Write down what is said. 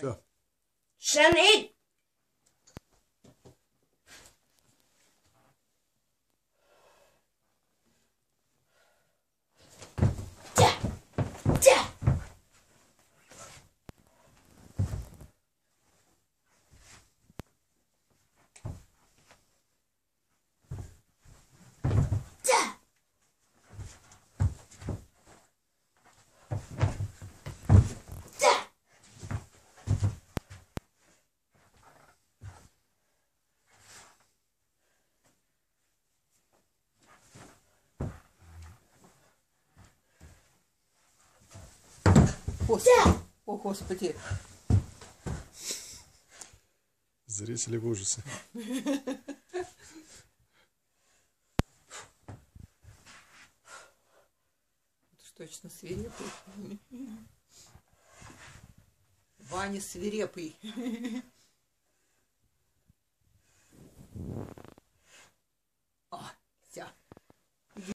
So. Shannon! Господи. О, Господи. Зрители в ужасе. Это ж точно свирепый. Ваня свирепый.